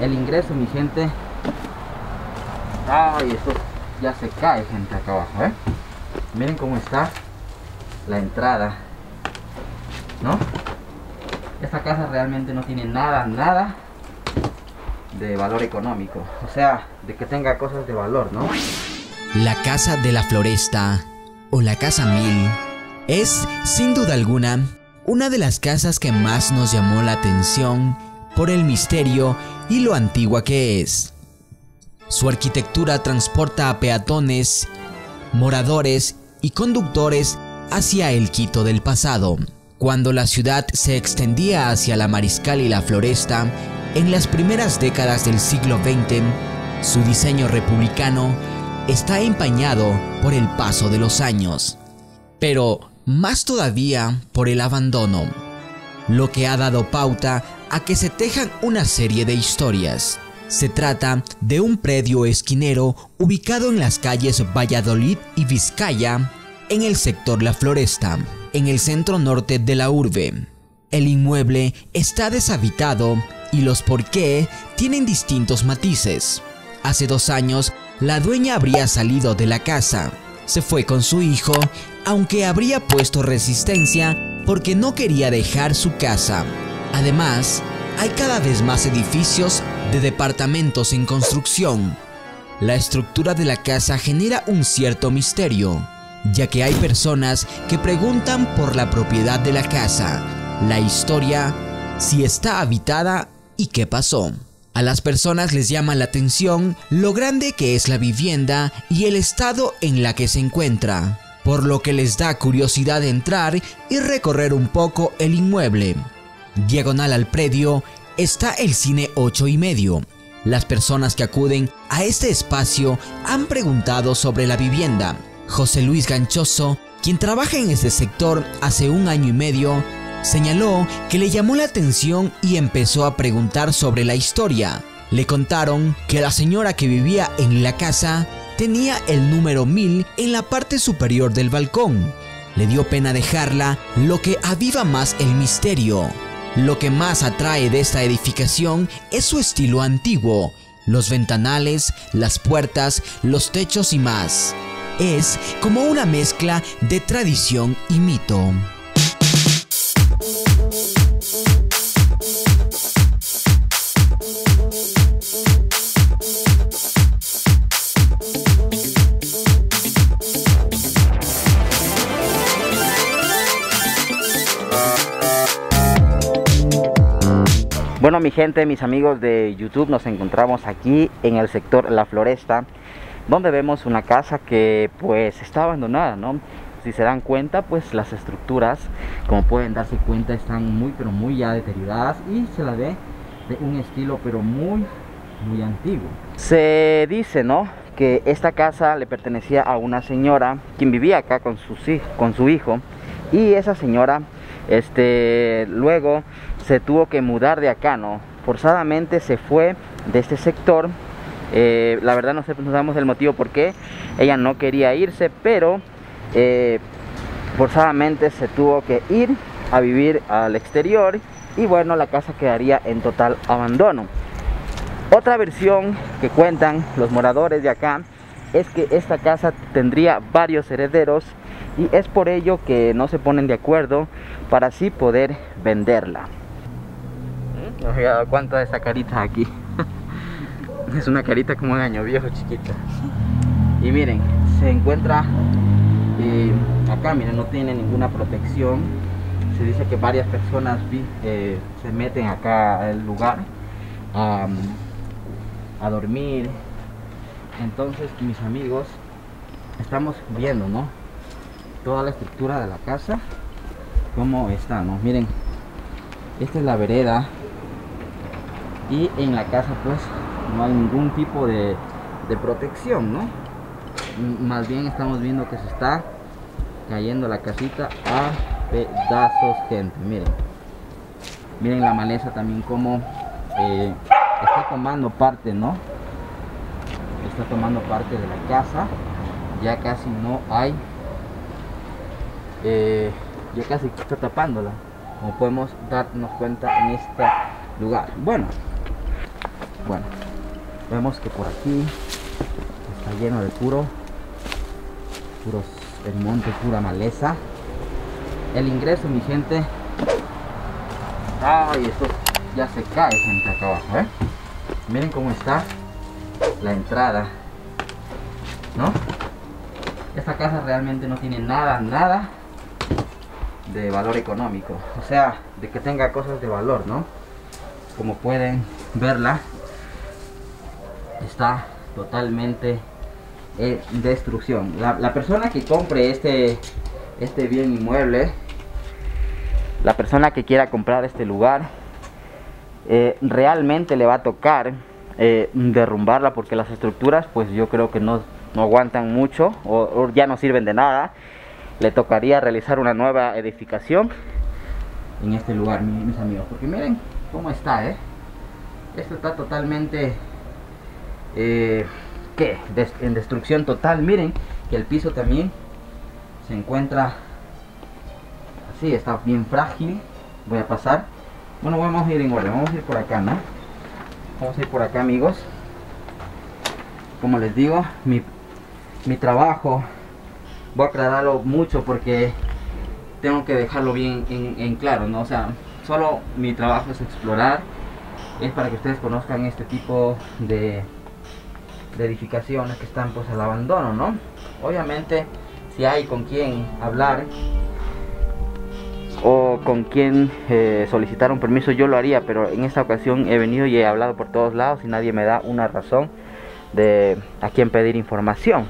el ingreso mi gente ay esto ya se cae gente acá abajo ¿eh? miren cómo está la entrada ¿no? esta casa realmente no tiene nada nada de valor económico o sea de que tenga cosas de valor ¿no? La Casa de la Floresta o la Casa Mil es, sin duda alguna, una de las casas que más nos llamó la atención por el misterio y lo antigua que es. Su arquitectura transporta a peatones, moradores y conductores hacia el Quito del pasado, cuando la ciudad se extendía hacia la Mariscal y la Floresta en las primeras décadas del siglo XX, su diseño republicano está empañado por el paso de los años, pero más todavía por el abandono, lo que ha dado pauta a que se tejan una serie de historias. Se trata de un predio esquinero ubicado en las calles Valladolid y Vizcaya, en el sector La Floresta, en el centro norte de la urbe. El inmueble está deshabitado y los por qué tienen distintos matices. Hace dos años, la dueña habría salido de la casa, se fue con su hijo, aunque habría puesto resistencia porque no quería dejar su casa. Además, hay cada vez más edificios de departamentos en construcción. La estructura de la casa genera un cierto misterio, ya que hay personas que preguntan por la propiedad de la casa, la historia, si está habitada y qué pasó. A las personas les llama la atención lo grande que es la vivienda y el estado en la que se encuentra, por lo que les da curiosidad entrar y recorrer un poco el inmueble. Diagonal al predio está el cine 8 y medio. Las personas que acuden a este espacio han preguntado sobre la vivienda. José Luis Ganchoso, quien trabaja en este sector hace un año y medio, señaló que le llamó la atención y empezó a preguntar sobre la historia. Le contaron que la señora que vivía en la casa tenía el número 1000 en la parte superior del balcón. Le dio pena dejarla, lo que aviva más el misterio. Lo que más atrae de esta edificación es su estilo antiguo, los ventanales, las puertas, los techos y más. Es como una mezcla de tradición y mito. Bueno mi gente, mis amigos de YouTube, nos encontramos aquí en el sector La Floresta donde vemos una casa que pues está abandonada, ¿no? Si se dan cuenta, pues las estructuras, como pueden darse cuenta, están muy pero muy ya deterioradas y se la ve de un estilo pero muy muy antiguo. Se dice, ¿no? Que esta casa le pertenecía a una señora quien vivía acá con, sus, con su hijo y esa señora este luego se tuvo que mudar de acá, ¿no? Forzadamente se fue de este sector. Eh, la verdad no, sabemos el motivo por qué. Ella no quería irse, pero eh, forzadamente se tuvo que ir a vivir al exterior y bueno, la casa quedaría en total abandono. Otra versión que cuentan los moradores de acá es que esta casa tendría varios herederos y es por ello que no se ponen de acuerdo para así poder venderla. Me cuenta de esa carita aquí. es una carita como un año viejo chiquita. Y miren, se encuentra eh, acá, miren, no tiene ninguna protección. Se dice que varias personas eh, se meten acá al lugar a, a dormir. Entonces, mis amigos, estamos viendo, ¿no? Toda la estructura de la casa, cómo está, ¿no? Miren, esta es la vereda y en la casa pues no hay ningún tipo de, protección no más bien estamos viendo que se está cayendo la casita a pedazos gente. Miren. Miren la maleza también como eh, está tomando parte no está tomando parte de la casa. Ya casi no hay eh, ya casi está tapándola como podemos darnos cuenta en este lugar. Bueno vemos que por aquí está lleno de puro puros el monte pura maleza. El ingreso mi gente. Ay esto ya se cae gente acá abajo ¿eh? miren cómo está la entrada no esta casa realmente no tiene nada nada de valor económico. O sea de que tenga cosas de valor no como pueden verla está totalmente en destrucción. La, la persona que compre este este bien inmueble la persona que quiera comprar este lugar eh, realmente le va a tocar eh, derrumbarla porque las estructuras pues yo creo que no, no aguantan mucho o, o, ya no sirven de nada. Le tocaría realizar una nueva edificación en este lugar mis amigos. Porque miren cómo está eh. Esto está totalmente eh, ¿qué? Des en destrucción total. Miren que el piso también se encuentra así está bien frágil. Voy a pasar. Bueno vamos a ir en orden vamos a ir por acá no vamos a ir por acá amigos. Como les digo mi, mi trabajo voy a aclararlo mucho porque tengo que dejarlo bien en, en, claro no o sea solo mi trabajo es explorar es para que ustedes conozcan este tipo de, de edificaciones que están pues al abandono no obviamente si hay con quien hablar o con quien eh, solicitar un permiso yo lo haría pero en esta ocasión he venido y he hablado por todos lados y nadie me da una razón de a quién pedir información.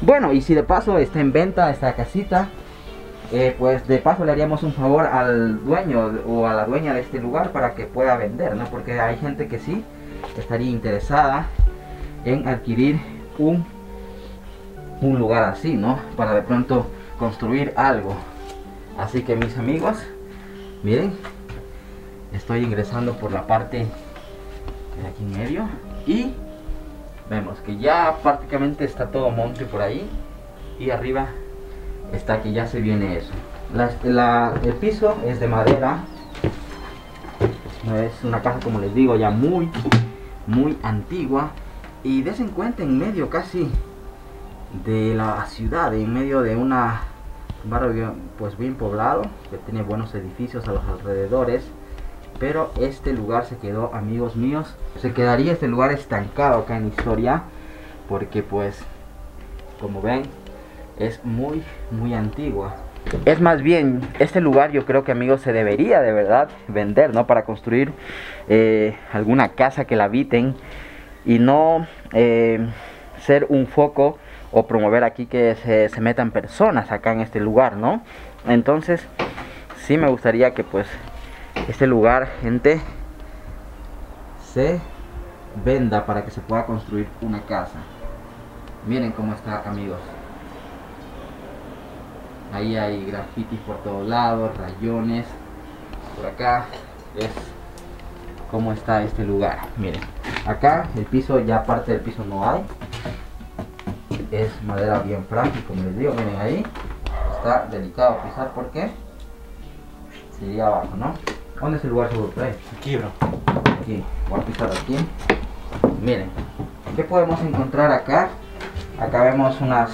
Bueno y si de paso está en venta esta casita eh, pues de paso le haríamos un favor al dueño o a la dueña de este lugar para que pueda vender no porque hay gente que sí estaría interesada en adquirir un un lugar así no para de pronto construir algo. Así que mis amigos miren estoy ingresando por la parte de aquí en medio y vemos que ya prácticamente está todo monte por ahí y arriba está que ya se viene eso. La, el piso es de madera. Es una casa como les digo ya muy muy antigua y des en cuenta en medio casi de la ciudad en medio de una un barrio pues bien poblado que tiene buenos edificios a los alrededores pero este lugar se quedó amigos míos se quedaría este lugar estancado acá en historia porque pues como ven es muy muy antigua. Es más bien este lugar yo creo que amigos se debería de verdad vender no para construir eh, alguna casa que la habiten y no eh, ser un foco o promover aquí que se, se, metan personas acá en este lugar, ¿no? Entonces, sí me gustaría que pues este lugar, gente, se venda para que se pueda construir una casa. Miren cómo está, amigos. Ahí hay grafitis por todos lados, rayones. Por acá es cómo está este lugar. Miren, acá el piso, ya parte del piso no hay. Es madera bien frágil como les digo miren ahí. Está delicado pisar porque sería abajo no ¿dónde es el lugar seguro aquí bro. Aquí voy a pisar aquí. Miren ¿qué podemos encontrar acá? acá vemos unas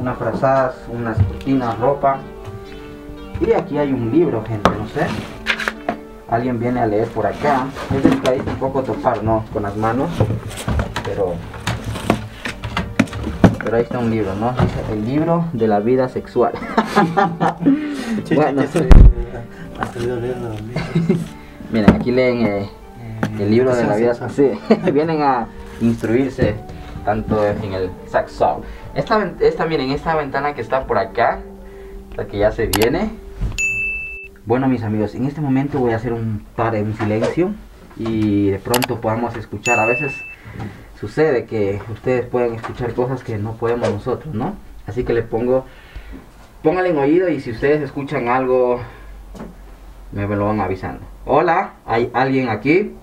unas frazadas unas cortinas ropa. Y aquí hay un libro gente no sé alguien viene a leer por acá es delicadito un poco topar no con las manos pero pero ahí está un libro, ¿no? Dice el libro de la vida sexual. bueno, miren, aquí leen eh, el libro de la vida sexual. Sí, vienen a instruirse tanto en el sexo. Esta, esta, miren, esta ventana que está por acá, la que ya se viene. Bueno, mis amigos, en este momento voy a hacer un par de silencio y de pronto podamos escuchar a veces sucede que ustedes pueden escuchar cosas que no podemos nosotros, ¿no? Así que le pongo, póngale en oído y si ustedes escuchan algo, me lo van avisando. Hola, ¿hay alguien aquí?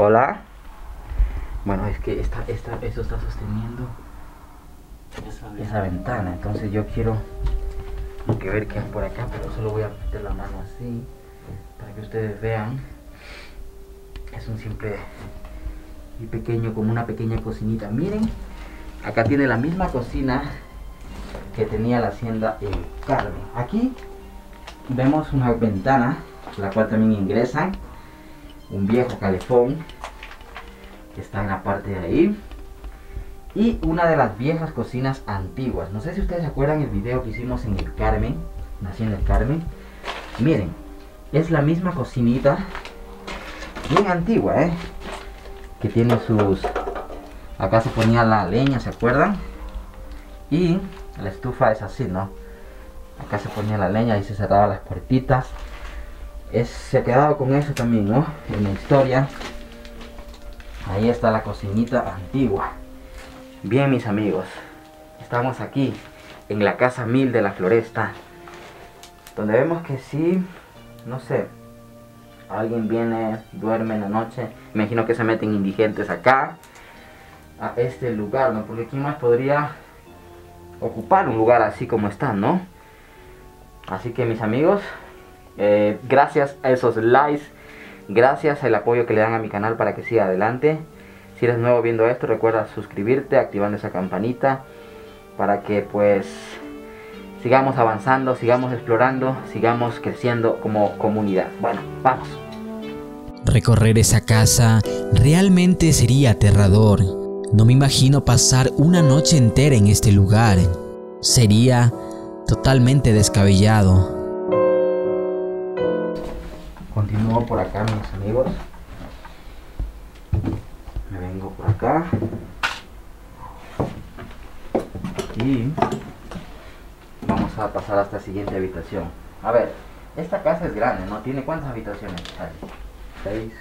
Hola. Bueno, es que esta, esta, eso está sosteniendo esa, ventana. Entonces yo quiero que ver hay por acá, pero solo voy a meter la mano así para que ustedes vean. Es un simple y pequeño, como una pequeña cocinita. Miren, acá tiene la misma cocina que tenía la hacienda El Carmen. Aquí vemos una ventana, la cual también ingresan un viejo calefón que está en la parte de ahí y una de las viejas cocinas antiguas. No sé si ustedes se acuerdan el video que hicimos en el Carmen, en el Carmen. Miren, es la misma cocinita, bien antigua, ¿eh? Que tiene sus... Acá se ponía la leña, ¿se acuerdan? Y la estufa es así, ¿no? Acá se ponía la leña y se cerraban las puertitas. Es, se ha quedado con eso también, ¿no? En la historia. Ahí está la cocinita antigua. Bien, mis amigos. Estamos aquí en la casa mil de la floresta. Donde vemos que sí, no sé, alguien viene, duerme en la noche. Imagino que se meten indigentes acá, a este lugar, ¿no? Porque ¿quién más podría ocupar un lugar así como está, no? Así que mis amigos, eh, gracias a esos likes, gracias al apoyo que le dan a mi canal para que siga adelante. Si eres nuevo viendo esto, recuerda suscribirte, activando esa campanita para que pues sigamos avanzando, sigamos explorando, sigamos creciendo como comunidad. Bueno, vamos. Recorrer esa casa realmente sería aterrador. No me imagino pasar una noche entera en este lugar. Sería totalmente descabellado. Continúo por acá, mis amigos. Vengo por acá. Y vamos a pasar hasta la siguiente habitación. A ver, esta casa es grande, ¿no? ¿Tiene cuántas habitaciones? Seis.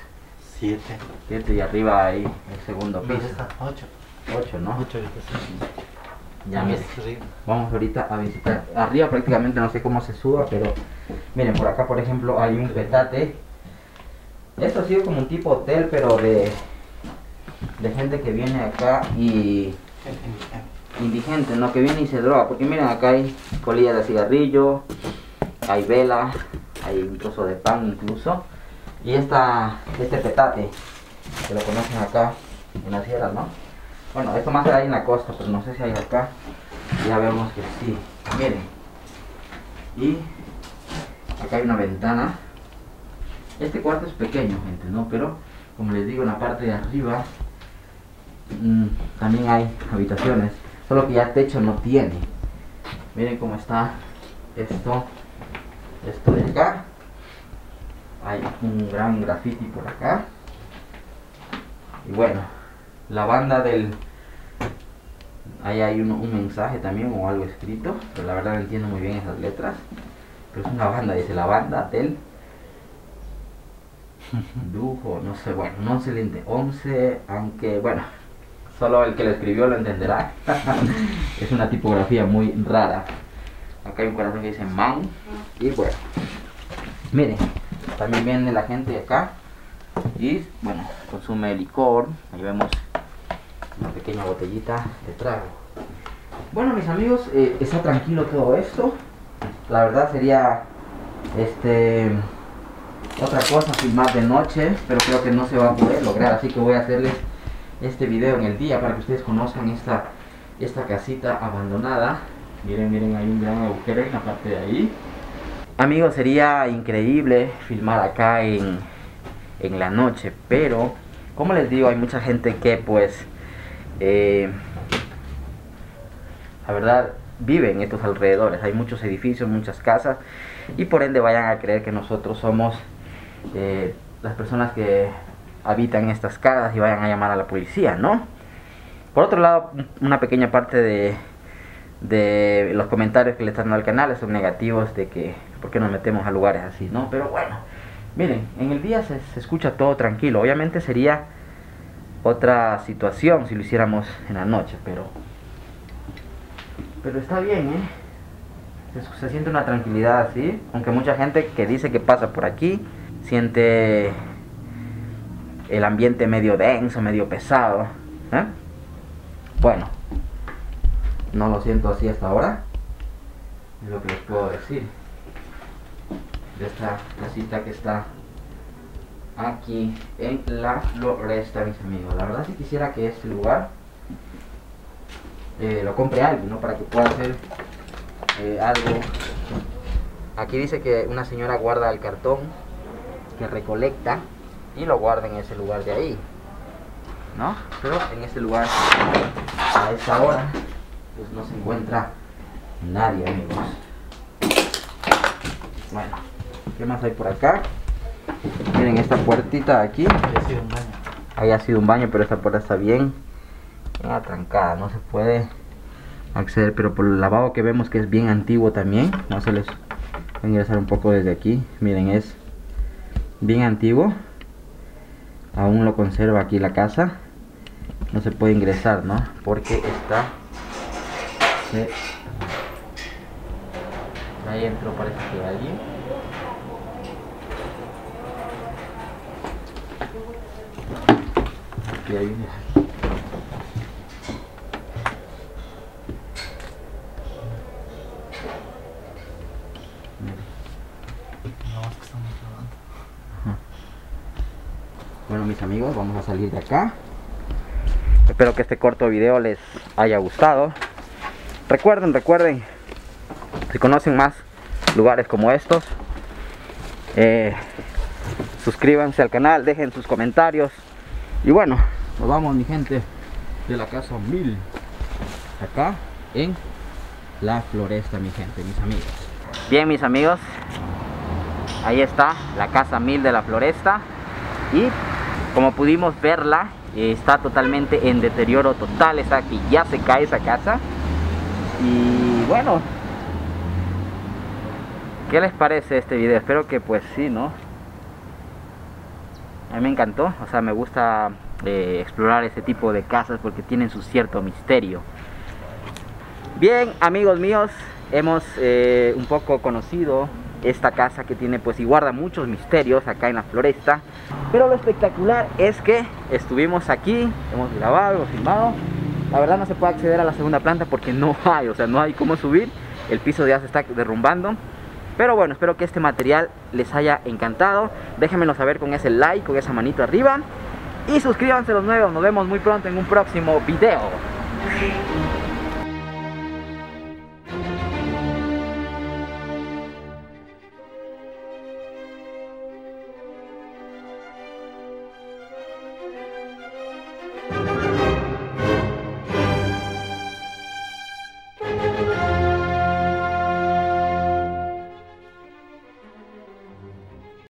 Siete. Siete y arriba hay el segundo piso. ocho. Ocho, ¿no? Ocho habitaciones. Ya, miren. Vamos ahorita a visitar. Arriba prácticamente no sé cómo se suba, pero miren, por acá por ejemplo hay un petate. Esto ha sido como un tipo hotel, pero de, de gente que viene acá y indigente, ¿no? Que viene y se droga. Porque miren, acá hay colillas de cigarrillo, hay vela, hay un trozo de pan incluso. Y esta, este petate, que lo conocen acá en la sierra, ¿no? Bueno, esto más hay en la costa, pero no sé si hay acá. Ya vemos que sí. Miren. Y acá hay una ventana. Este cuarto es pequeño, gente, ¿no? Pero, como les digo, en la parte de arriba mm, también hay habitaciones. Solo que ya techo no tiene. Miren cómo está esto. Esto de acá. Hay un gran graffiti por acá. Y bueno, la banda del... Ahí hay un, un, mensaje también o algo escrito, pero la verdad no entiendo muy bien esas letras. Pero es una banda, dice la banda del... Dujo, no sé, bueno, no se le 11, aunque bueno, solo el que lo escribió lo entenderá. es una tipografía muy rara. Acá hay un corazón que dice man. Y bueno, miren, también viene la gente acá y bueno, consume licor. Ahí vemos una pequeña botellita de trago. Bueno, mis amigos, eh, está tranquilo todo esto. La verdad sería este otra cosa filmar de noche, pero creo que no se va a poder lograr, así que voy a hacerles este video en el día para que ustedes conozcan esta esta casita abandonada. Miren, miren, hay un gran agujero en la parte de ahí. Amigos, sería increíble filmar acá en, en la noche, pero como les digo, hay mucha gente que pues eh, la verdad vive en estos alrededores. Hay muchos edificios, muchas casas y por ende vayan a creer que nosotros somos eh, las personas que habitan estas casas y vayan a llamar a la policía, ¿no? Por otro lado, una pequeña parte de, de los comentarios que le están dando al canal son negativos de que por qué nos metemos a lugares así, ¿no? Pero bueno, miren, en el día se, escucha todo tranquilo. Obviamente sería otra situación si lo hiciéramos en la noche, pero pero está bien, ¿eh? Se, siente una tranquilidad así, aunque mucha gente que dice que pasa por aquí siente el ambiente medio denso, medio pesado. ¿eh? Bueno, no lo siento así hasta ahora. Es lo que les puedo decir. De esta casita que está aquí en la floresta, mis amigos. La verdad si quisiera que este lugar eh, lo compre alguien, ¿no? Para que pueda hacer eh, algo. Aquí dice que una señora guarda el cartón que recolecta y lo guarda en ese lugar de ahí. ¿No? Pero en este lugar, a esta hora, pues no se encuentra nadie, amigos. Bueno, ¿qué más hay por acá? Miren esta puertita de aquí. Ha sido un baño. Ahí ha sido un baño, pero esta puerta está bien, bien atrancada, no se puede acceder, pero por el lavabo que vemos que es bien antiguo también, vamos a les voy a ingresar un poco desde aquí, miren es bien antiguo, aún lo conserva aquí la casa, no se puede ingresar, ¿no? Porque está, ahí entró parece que alguien. Aquí hay un- No, es que estamos grabando. Bueno amigos, vamos a salir de acá. Espero que este corto video les haya gustado. Recuerden, recuerden, si conocen más lugares como estos, eh, suscríbanse al canal, dejen sus comentarios. Y bueno, nos vamos mi gente de la casa 1000. Acá en la floresta mi gente, mis amigos. Bien mis amigos, ahí está la casa 1000 de la floresta. Y como pudimos verla, está totalmente en deterioro total. Está que ya se cae esa casa. Y bueno, ¿qué les parece este video? Espero que pues sí, ¿no? A mí me encantó, o sea, me gusta eh, explorar este tipo de casas porque tienen su cierto misterio. Bien, amigos míos, hemos eh, un poco conocido esta casa que tiene pues y guarda muchos misterios acá en la floresta. Pero lo espectacular es que estuvimos aquí, hemos grabado, filmado. La verdad no se puede acceder a la segunda planta porque no hay, o sea, no hay cómo subir. El piso ya se está derrumbando. Pero bueno, espero que este material les haya encantado. Déjenmelo saber con ese like, con esa manito arriba. Y suscríbanse los nuevos. Nos vemos muy pronto en un próximo video.